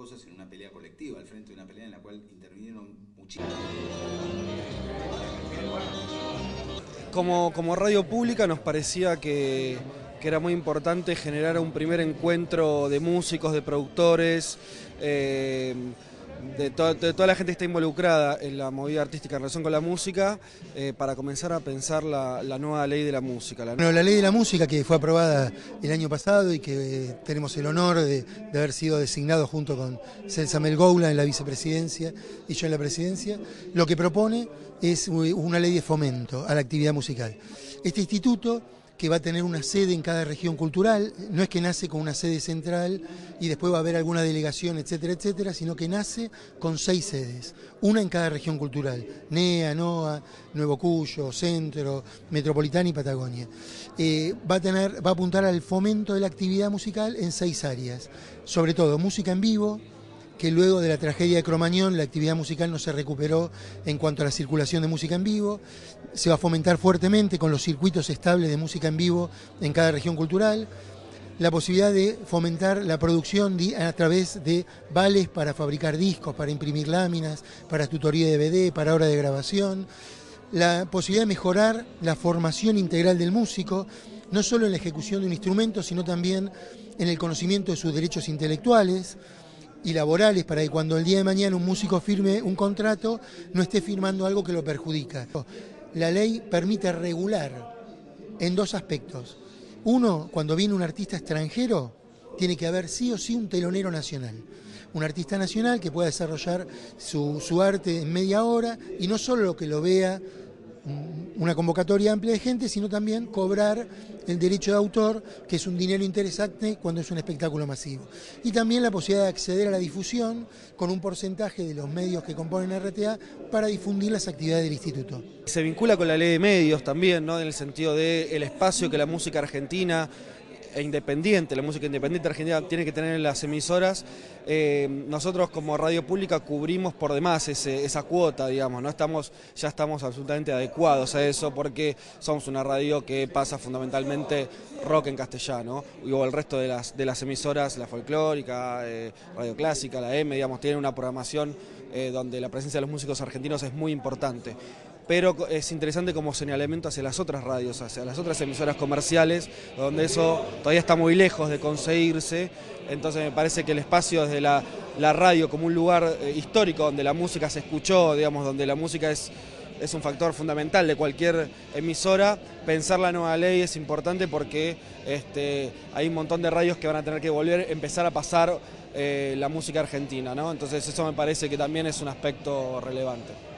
cosas en una pelea colectiva, al frente de una pelea en la cual intervinieron muchísimos. Como, como radio pública nos parecía que, que era muy importante generar un primer encuentro de músicos, de productores, eh, de, to- de toda la gente que está involucrada en la movida artística en relación con la música, eh, para comenzar a pensar la, la nueva ley de la música. La Bueno, la ley de la música que fue aprobada el año pasado y que eh, tenemos el honor de, de haber sido designado junto con Celsa Melgoula en la vicepresidencia y yo en la presidencia, lo que propone es una ley de fomento a la actividad musical. Este instituto que va a tener una sede en cada región cultural, no es que nace con una sede central y después va a haber alguna delegación, etcétera, etcétera, sino que nace con seis sedes, una en cada región cultural, NEA, NOA, Nuevo Cuyo, Centro, Metropolitana y Patagonia. Eh, va, a tener, va a apuntar al fomento de la actividad musical en seis áreas, sobre todo música en vivo, que luego de la tragedia de Cromañón la actividad musical no se recuperó en cuanto a la circulación de música en vivo. Se va a fomentar fuertemente con los circuitos estables de música en vivo en cada región cultural. La posibilidad de fomentar la producción a través de vales para fabricar discos, para imprimir láminas, para tutoría de DVD, para hora de grabación. La posibilidad de mejorar la formación integral del músico, no solo en la ejecución de un instrumento, sino también en el conocimiento de sus derechos intelectuales y laborales para que cuando el día de mañana un músico firme un contrato no esté firmando algo que lo perjudica. La ley permite regular en dos aspectos. Uno, cuando viene un artista extranjero, tiene que haber sí o sí un telonero nacional. Un artista nacional que pueda desarrollar su, su arte en media hora y no solo lo que lo vea una convocatoria amplia de gente, sino también cobrar el derecho de autor, que es un dinero interesante cuando es un espectáculo masivo. Y también la posibilidad de acceder a la difusión con un porcentaje de los medios que componen RTA para difundir las actividades del instituto. Se vincula con la ley de medios también, ¿no? en el sentido de el espacio que la música argentina e independiente, la música independiente argentina tiene que tener en las emisoras. Eh, nosotros como radio pública cubrimos por demás ese- esa cuota, digamos, no estamos, ya estamos absolutamente adecuados a eso porque somos una radio que pasa fundamentalmente rock en castellano, o el resto de las, de las emisoras, la folclórica, eh, radio clásica, la M, digamos, tienen una programación eh, donde la presencia de los músicos argentinos es muy importante pero es interesante como señalamiento hacia las otras radios, hacia las otras emisoras comerciales, donde eso todavía está muy lejos de conseguirse. Entonces me parece que el espacio desde la, la radio como un lugar eh, histórico donde la música se escuchó, digamos, donde la música es, es un factor fundamental de cualquier emisora, pensar la nueva ley es importante porque este, hay un montón de radios que van a tener que volver, empezar a pasar eh, la música argentina, ¿no? Entonces eso me parece que también es un aspecto relevante.